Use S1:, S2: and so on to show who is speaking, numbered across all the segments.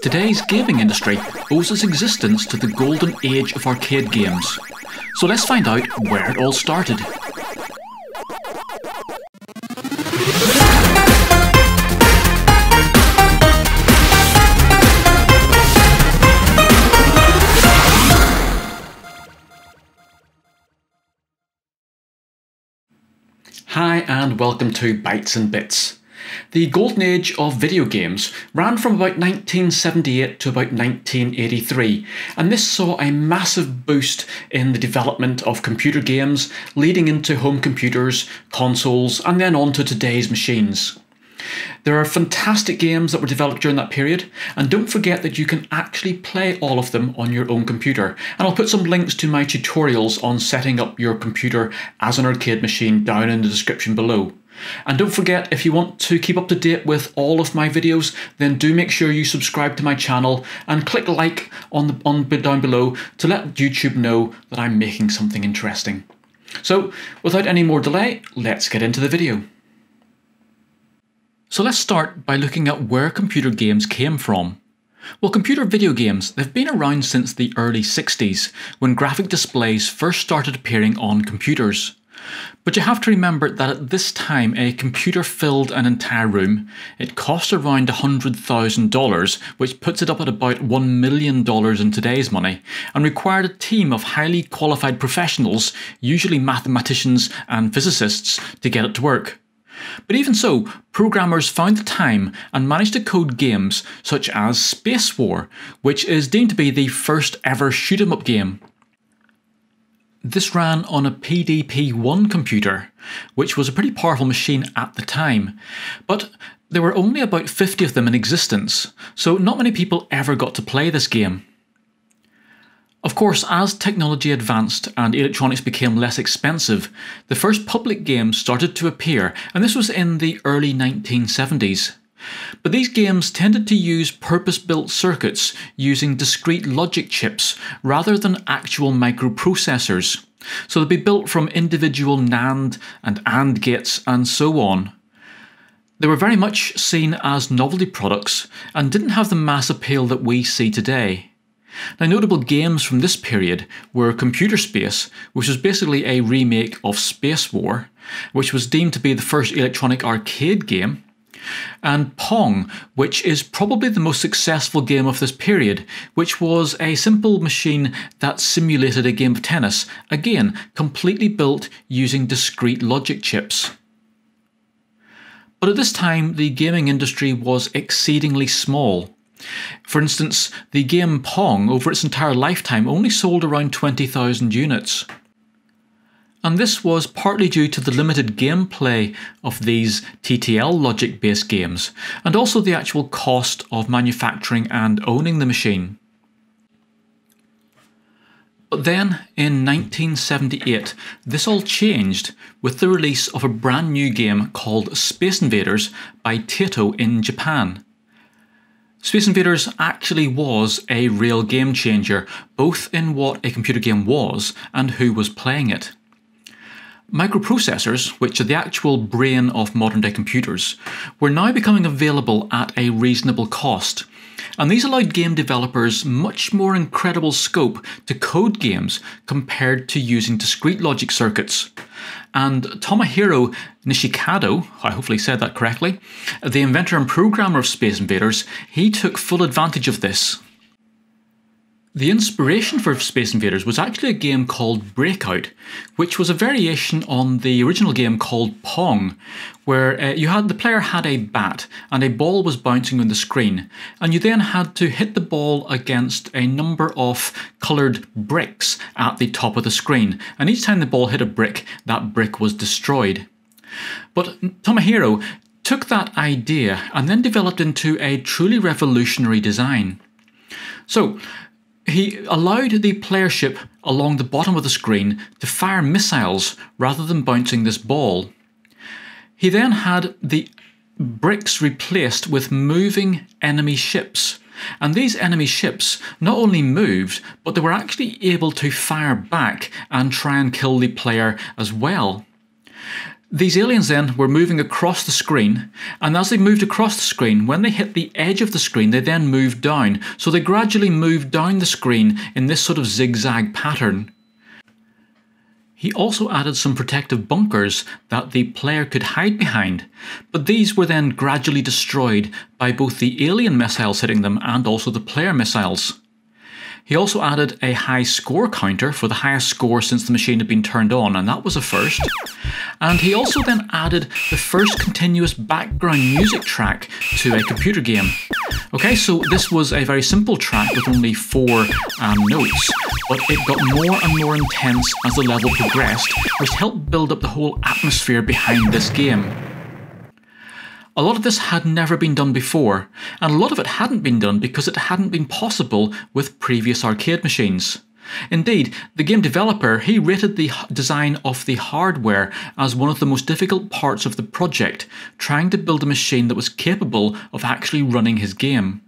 S1: Today's gaming industry owes its existence to the golden age of arcade games. So let's find out where it all started. Hi and welcome to Bytes and Bits. The golden age of video games ran from about 1978 to about 1983, and this saw a massive boost in the development of computer games, leading into home computers, consoles, and then on to today's machines. There are fantastic games that were developed during that period, and don't forget that you can actually play all of them on your own computer. And I'll put some links to my tutorials on setting up your computer as an arcade machine down in the description below. And don't forget, if you want to keep up to date with all of my videos, then do make sure you subscribe to my channel and click like on the on down below to let YouTube know that I'm making something interesting. So, without any more delay, let's get into the video. So let's start by looking at where computer games came from. Well, computer video games, they've been around since the early 60s, when graphic displays first started appearing on computers. But you have to remember that at this time a computer filled an entire room, it cost around $100,000, which puts it up at about $1 million in today's money, and required a team of highly qualified professionals, usually mathematicians and physicists, to get it to work. But even so, programmers found the time and managed to code games such as Spacewar, which is deemed to be the first ever shoot 'em up game. This ran on a PDP 1 computer, which was a pretty powerful machine at the time, but there were only about 50 of them in existence, so not many people ever got to play this game. Of course, as technology advanced and electronics became less expensive, the first public games started to appear, and this was in the early 1970s. But these games tended to use purpose built circuits using discrete logic chips rather than actual microprocessors. So they'd be built from individual NAND and AND gates and so on. They were very much seen as novelty products and didn't have the mass appeal that we see today. Now, notable games from this period were Computer Space, which was basically a remake of Spacewar, which was deemed to be the first electronic arcade game, and Pong, which is probably the most successful game of this period, which was a simple machine that simulated a game of tennis, again, completely built using discrete logic chips. But at this time, the gaming industry was exceedingly small. For instance, the game Pong, over its entire lifetime, only sold around 20,000 units. And this was partly due to the limited gameplay of these TTL logic based games, and also the actual cost of manufacturing and owning the machine. But then, in 1978, this all changed with the release of a brand new game called Space Invaders by Taito in Japan. Space Invaders actually was a real game changer, both in what a computer game was and who was playing it. Microprocessors, which are the actual brain of modern day computers, were now becoming available at a reasonable cost. And these allowed game developers much more incredible scope to code games compared to using discrete logic circuits. And Tomohiro Nishikado, I hopefully said that correctly, the inventor and programmer of Space Invaders, he took full advantage of this. The inspiration for Space Invaders was actually a game called Breakout, which was a variation on the original game called Pong, where uh, you had the player had a bat and a ball was bouncing on the screen, and you then had to hit the ball against a number of coloured bricks at the top of the screen, and each time the ball hit a brick, that brick was destroyed. But Tomohiro took that idea and then developed into a truly revolutionary design. So, he allowed the player ship along the bottom of the screen to fire missiles rather than bouncing this ball. He then had the bricks replaced with moving enemy ships. And these enemy ships not only moved, but they were actually able to fire back and try and kill the player as well. These aliens then were moving across the screen, and as they moved across the screen, when they hit the edge of the screen, they then moved down. So they gradually moved down the screen in this sort of zigzag pattern. He also added some protective bunkers that the player could hide behind, but these were then gradually destroyed by both the alien missiles hitting them and also the player missiles. He also added a high score counter for the highest score since the machine had been turned on, and that was a first. And he also then added the first continuous background music track to a computer game. Okay, so this was a very simple track with only four um, notes, but it got more and more intense as the level progressed, which helped build up the whole atmosphere behind this game. A lot of this had never been done before, and a lot of it hadn't been done because it hadn't been possible with previous arcade machines. Indeed, the game developer he rated the design of the hardware as one of the most difficult parts of the project, trying to build a machine that was capable of actually running his game.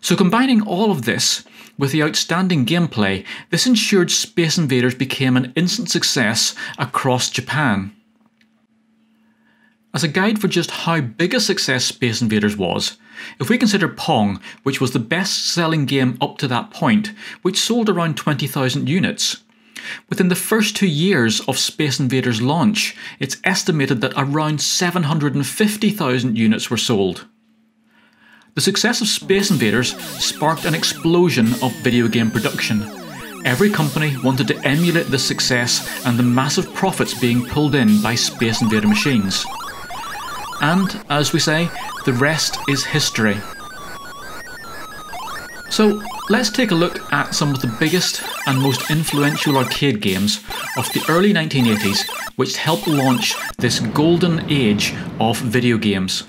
S1: So combining all of this with the outstanding gameplay, this ensured Space Invaders became an instant success across Japan. As a guide for just how big a success Space Invaders was, if we consider Pong, which was the best selling game up to that point, which sold around 20,000 units, Within the first two years of Space Invaders launch, it's estimated that around 750,000 units were sold. The success of Space Invaders sparked an explosion of video game production. Every company wanted to emulate this success and the massive profits being pulled in by Space Invader machines. And, as we say, the rest is history. So, let's take a look at some of the biggest and most influential arcade games of the early 1980s which helped launch this golden age of video games.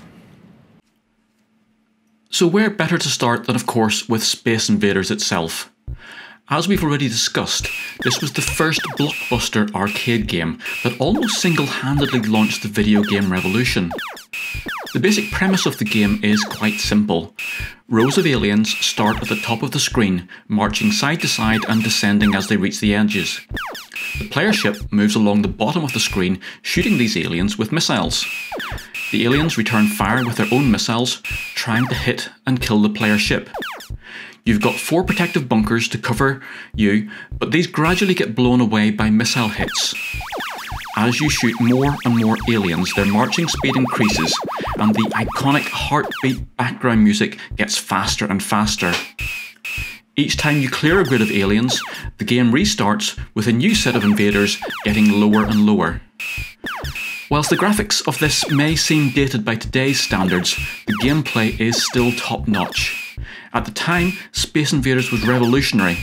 S1: So, where better to start than, of course, with Space Invaders itself? As we've already discussed, this was the first blockbuster arcade game that almost single handedly launched the video game revolution. The basic premise of the game is quite simple. Rows of aliens start at the top of the screen, marching side to side and descending as they reach the edges. The player ship moves along the bottom of the screen, shooting these aliens with missiles. The aliens return fire with their own missiles, trying to hit and kill the player ship. You've got four protective bunkers to cover you, but these gradually get blown away by missile hits. As you shoot more and more aliens, their marching speed increases, and the iconic heartbeat background music gets faster and faster. Each time you clear a grid of aliens, the game restarts with a new set of invaders getting lower and lower. Whilst the graphics of this may seem dated by today's standards, the gameplay is still top notch. At the time, Space Invaders was revolutionary.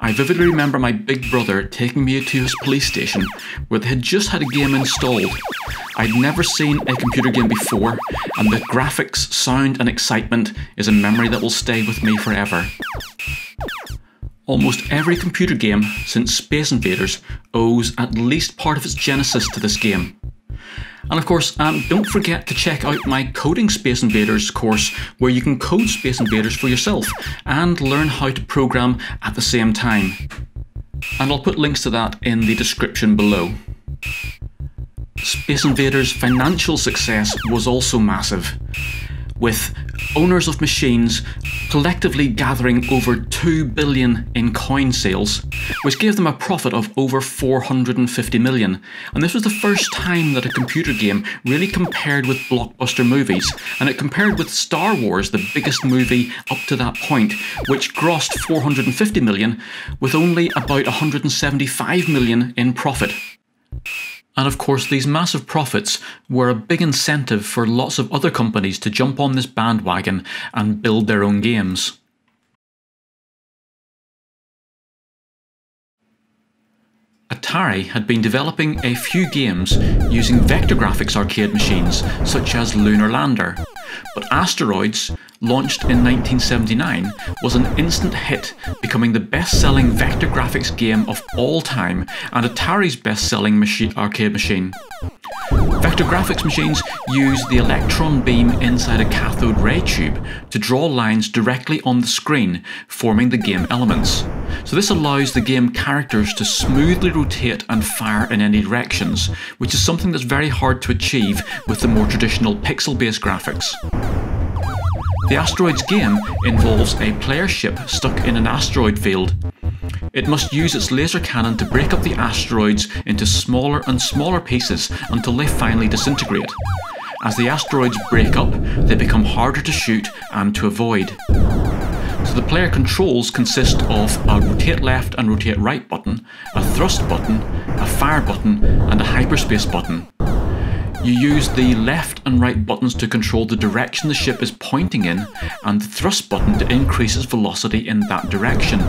S1: I vividly remember my big brother taking me to his police station where they had just had a game installed. I'd never seen a computer game before, and the graphics, sound, and excitement is a memory that will stay with me forever. Almost every computer game since Space Invaders owes at least part of its genesis to this game. And of course, um, don't forget to check out my Coding Space Invaders course where you can code Space Invaders for yourself and learn how to program at the same time. And I'll put links to that in the description below. Space Invaders' financial success was also massive with owners of machines collectively gathering over 2 billion in coin sales, which gave them a profit of over 450 million. And this was the first time that a computer game really compared with blockbuster movies, and it compared with Star Wars, the biggest movie up to that point, which grossed 450 million with only about 175 million in profit. And of course, these massive profits were a big incentive for lots of other companies to jump on this bandwagon and build their own games. Atari had been developing a few games using vector graphics arcade machines such as Lunar Lander, but Asteroids, launched in 1979, was an instant hit, becoming the best selling vector graphics game of all time and Atari's best selling machi- arcade machine. Vector graphics machines use the electron beam inside a cathode ray tube to draw lines directly on the screen, forming the game elements. So this allows the game characters to smoothly rotate and fire in any directions, which is something that's very hard to achieve with the more traditional pixel-based graphics. The Asteroids game involves a player ship stuck in an asteroid field. It must use its laser cannon to break up the asteroids into smaller and smaller pieces until they finally disintegrate. As the asteroids break up, they become harder to shoot and to avoid. So the player controls consist of a rotate left and rotate right button, a thrust button, a fire button, and a hyperspace button. You use the left and right buttons to control the direction the ship is pointing in, and the thrust button to increase its velocity in that direction.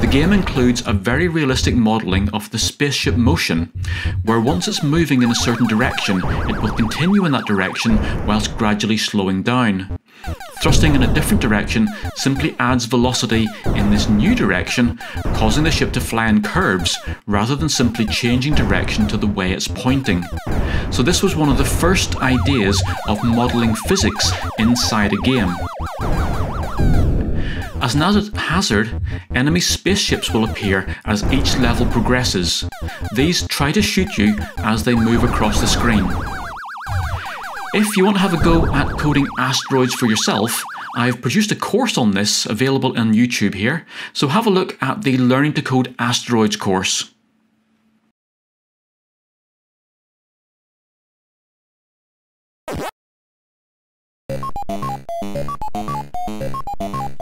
S1: The game includes a very realistic modelling of the spaceship motion, where once it's moving in a certain direction, it will continue in that direction whilst gradually slowing down. Thrusting in a different direction simply adds velocity in this new direction, causing the ship to fly in curves rather than simply changing direction to the way it's pointing. So this was one of the first ideas of modelling physics inside a game. As an added hazard, enemy spaceships will appear as each level progresses. These try to shoot you as they move across the screen. If you want to have a go at coding asteroids for yourself, I've produced a course on this available on YouTube here, so have a look at the Learning to Code Asteroids course.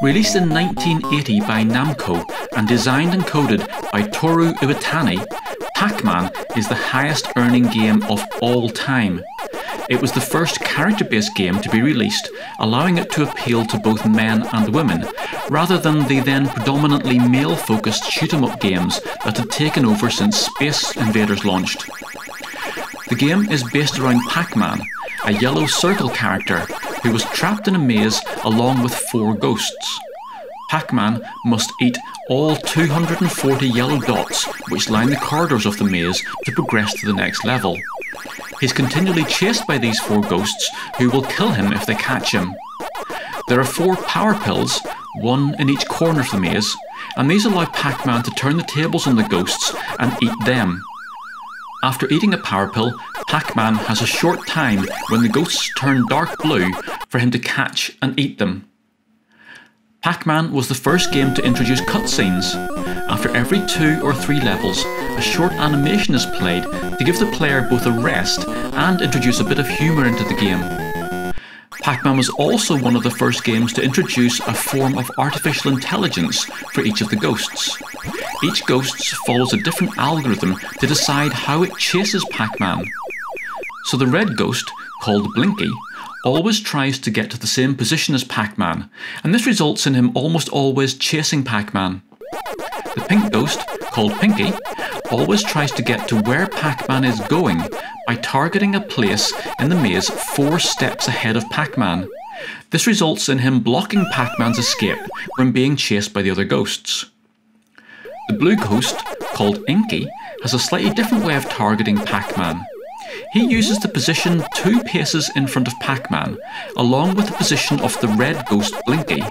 S1: Released in 1980 by Namco and designed and coded by Toru Iwatani, Pac-Man is the highest earning game of all time. It was the first character based game to be released, allowing it to appeal to both men and women, rather than the then predominantly male focused shoot 'em up games that had taken over since Space Invaders launched. The game is based around Pac Man, a yellow circle character who was trapped in a maze along with four ghosts. Pac Man must eat all 240 yellow dots which line the corridors of the maze to progress to the next level. He's continually chased by these four ghosts who will kill him if they catch him. There are four power pills, one in each corner of the maze, and these allow Pac Man to turn the tables on the ghosts and eat them. After eating a power pill, Pac-Man has a short time when the ghosts turn dark blue for him to catch and eat them. Pac-Man was the first game to introduce cutscenes. After every two or three levels, a short animation is played to give the player both a rest and introduce a bit of humour into the game. Pac-Man was also one of the first games to introduce a form of artificial intelligence for each of the ghosts. Each ghost follows a different algorithm to decide how it chases Pac-Man. So the red ghost, called Blinky, always tries to get to the same position as Pac-Man, and this results in him almost always chasing Pac-Man. The pink ghost, called Pinky, always tries to get to where Pac-Man is going by targeting a place in the maze four steps ahead of Pac-Man. This results in him blocking Pac-Man's escape when being chased by the other ghosts. The blue ghost, called Inky, has a slightly different way of targeting Pac-Man. He uses the position two paces in front of Pac-Man, along with the position of the red ghost Blinky,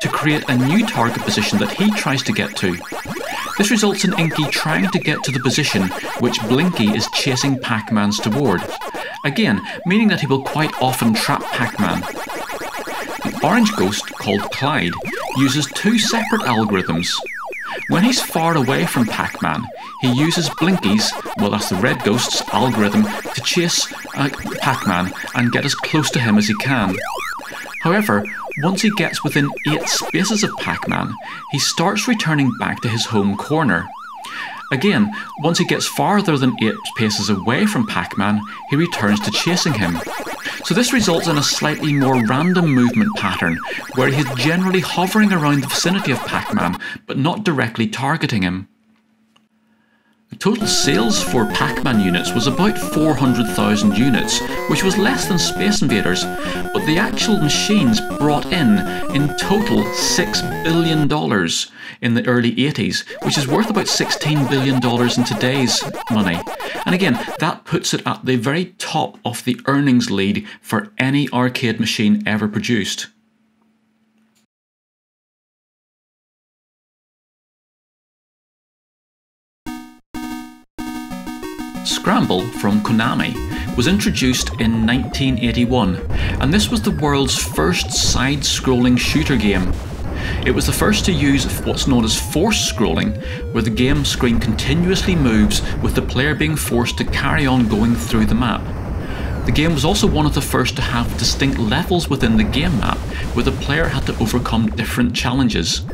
S1: to create a new target position that he tries to get to. This results in Inky trying to get to the position which Blinky is chasing Pac-Man's toward, again meaning that he will quite often trap Pac-Man. The orange ghost, called Clyde, uses two separate algorithms. When he's far away from Pac-Man, he uses Blinky's, well that's the Red Ghost's algorithm, to chase uh, Pac-Man and get as close to him as he can. However, once he gets within 8 spaces of Pac-Man, he starts returning back to his home corner. Again, once he gets farther than 8 paces away from Pac-Man, he returns to chasing him. So this results in a slightly more random movement pattern, where he is generally hovering around the vicinity of Pac-Man, but not directly targeting him. The total sales for Pac-Man units was about 400,000 units, which was less than Space Invaders, but the actual machines brought in, in total, $6 billion in the early 80s, which is worth about $16 billion in today's money. And again, that puts it at the very top of the earnings lead for any arcade machine ever produced. Scramble from Konami was introduced in 1981, and this was the world's first side scrolling shooter game. It was the first to use what's known as force scrolling, where the game screen continuously moves with the player being forced to carry on going through the map. The game was also one of the first to have distinct levels within the game map, where the player had to overcome different challenges.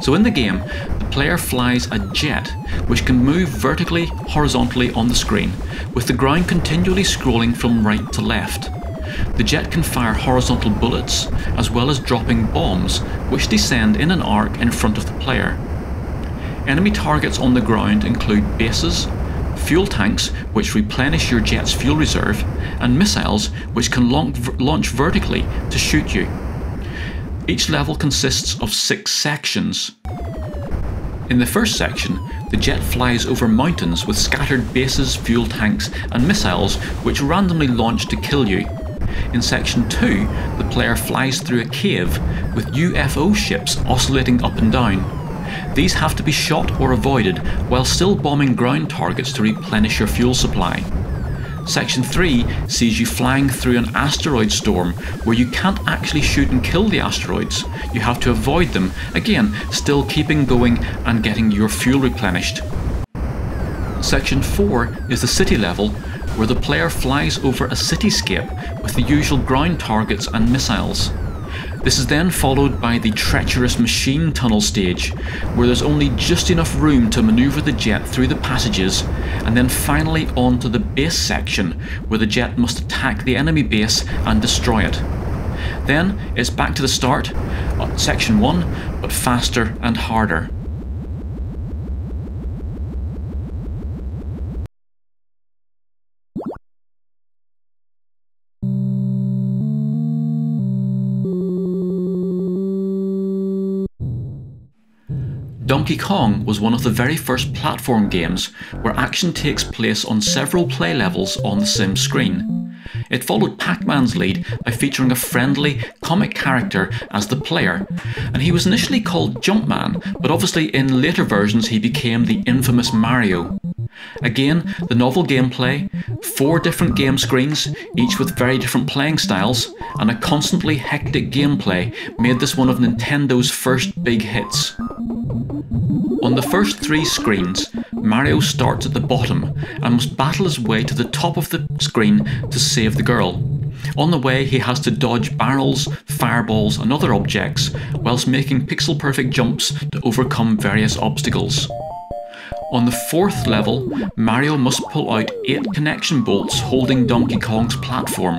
S1: So in the game, the player flies a jet which can move vertically, horizontally on the screen, with the ground continually scrolling from right to left. The jet can fire horizontal bullets, as well as dropping bombs, which descend in an arc in front of the player. Enemy targets on the ground include bases, fuel tanks, which replenish your jet's fuel reserve, and missiles, which can launch vertically to shoot you. Each level consists of six sections. In the first section, the jet flies over mountains with scattered bases, fuel tanks, and missiles which randomly launch to kill you. In section 2, the player flies through a cave with UFO ships oscillating up and down. These have to be shot or avoided while still bombing ground targets to replenish your fuel supply. Section 3 sees you flying through an asteroid storm where you can't actually shoot and kill the asteroids. You have to avoid them, again, still keeping going and getting your fuel replenished. Section 4 is the city level where the player flies over a cityscape with the usual ground targets and missiles. This is then followed by the treacherous machine tunnel stage, where there's only just enough room to manoeuvre the jet through the passages, and then finally on to the base section, where the jet must attack the enemy base and destroy it. Then it's back to the start, uh, section 1, but faster and harder. Donkey Kong was one of the very first platform games where action takes place on several play levels on the same screen. It followed Pac-Man's lead by featuring a friendly, comic character as the player, and he was initially called Jumpman, but obviously in later versions he became the infamous Mario. Again, the novel gameplay, four different game screens, each with very different playing styles, and a constantly hectic gameplay made this one of Nintendo's first big hits. On the first three screens, Mario starts at the bottom and must battle his way to the top of the screen to save the girl. On the way, he has to dodge barrels, fireballs, and other objects, whilst making pixel perfect jumps to overcome various obstacles. On the fourth level, Mario must pull out 8 connection bolts holding Donkey Kong's platform.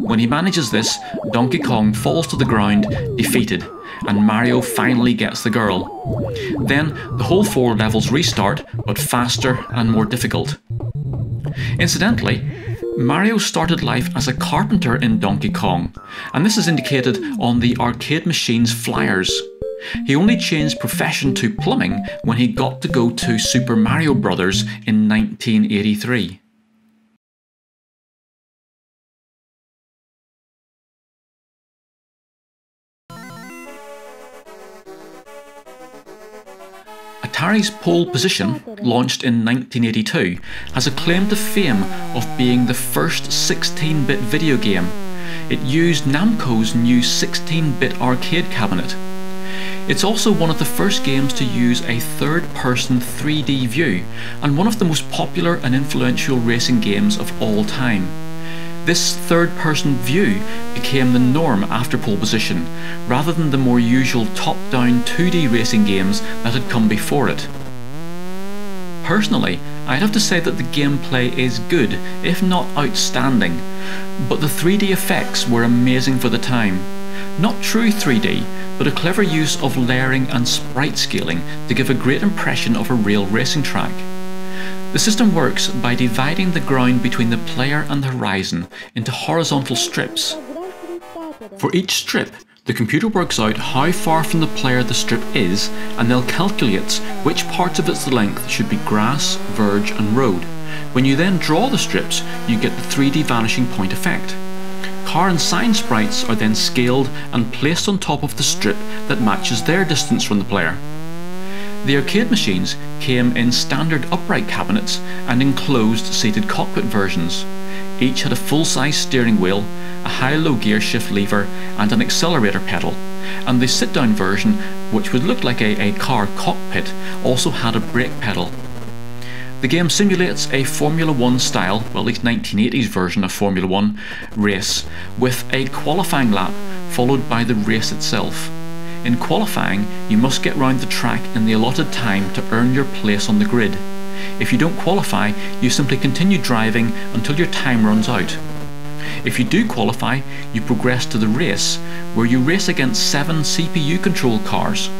S1: When he manages this, Donkey Kong falls to the ground, defeated, and Mario finally gets the girl. Then, the whole four levels restart, but faster and more difficult. Incidentally, Mario started life as a carpenter in Donkey Kong, and this is indicated on the arcade machine's flyers. He only changed profession to plumbing when he got to go to Super Mario Bros. in 1983. Atari's Pole Position, launched in 1982, has a claim to fame of being the first 16 bit video game. It used Namco's new 16 bit arcade cabinet. It's also one of the first games to use a third person 3D view, and one of the most popular and influential racing games of all time. This third person view became the norm after Pole Position, rather than the more usual top down 2D racing games that had come before it. Personally, I'd have to say that the gameplay is good, if not outstanding, but the 3D effects were amazing for the time. Not true 3D, but a clever use of layering and sprite scaling to give a great impression of a real racing track. The system works by dividing the ground between the player and the horizon into horizontal strips. For each strip, the computer works out how far from the player the strip is and then calculates which parts of its length should be grass, verge and road. When you then draw the strips, you get the 3D vanishing point effect. Car and sign sprites are then scaled and placed on top of the strip that matches their distance from the player. The arcade machines came in standard upright cabinets and enclosed seated cockpit versions. Each had a full-size steering wheel, a high-low gear shift lever and an accelerator pedal, and the sit-down version, which would look like a, a car cockpit, also had a brake pedal. The game simulates a Formula 1 style, well at least 1980s version of Formula 1 race, with a qualifying lap followed by the race itself. In qualifying, you must get round the track in the allotted time to earn your place on the grid. If you don't qualify, you simply continue driving until your time runs out. If you do qualify, you progress to the race, where you race against seven CPU controlled cars.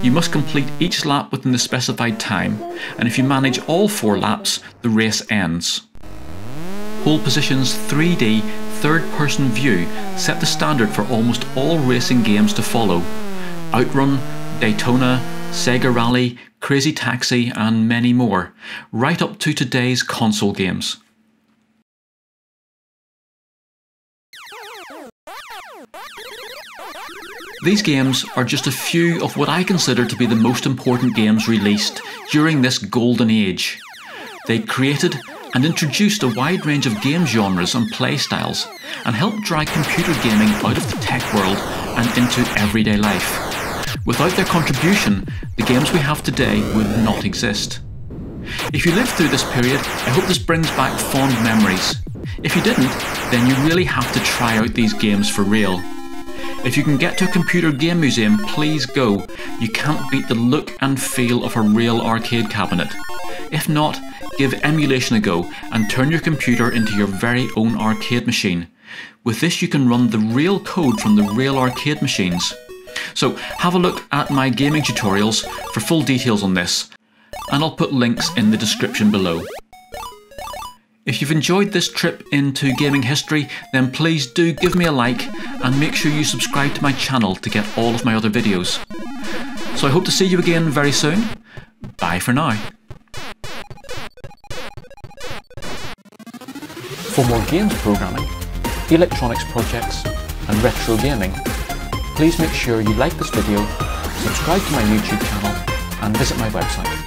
S1: You must complete each lap within the specified time, and if you manage all four laps, the race ends. Pole Position's 3D third person view set the standard for almost all racing games to follow, Outrun, Daytona, Sega Rally, Crazy Taxi, and many more, right up to today's console games. These games are just a few of what I consider to be the most important games released during this golden age. They created and introduced a wide range of game genres and playstyles, and helped drag computer gaming out of the tech world and into everyday life. Without their contribution, the games we have today would not exist. If you lived through this period, I hope this brings back fond memories. If you didn't, then you really have to try out these games for real. If you can get to a computer game museum, please go. You can't beat the look and feel of a real arcade cabinet. If not, give emulation a go and turn your computer into your very own arcade machine. With this you can run the real code from the real arcade machines. So have a look at my gaming tutorials for full details on this, and I'll put links in the description below. If you've enjoyed this trip into gaming history, then please do give me a like and make sure you subscribe to my channel to get all of my other videos. So I hope to see you again very soon. Bye for now. For more games programming, electronics projects and retro gaming, Please make sure you like this video, subscribe to my YouTube channel and visit my website.